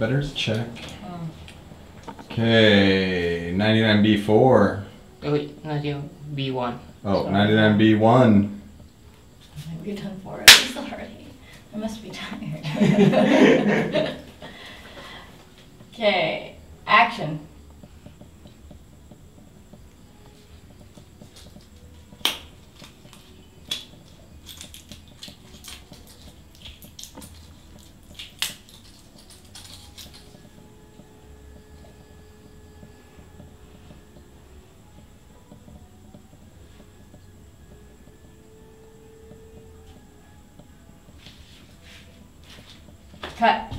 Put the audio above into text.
Better check. Okay, 99B4. Oh wait, not you. B one. Oh, Sorry. 99B1. Have we done four of these already? I must be tired. Okay, action. 看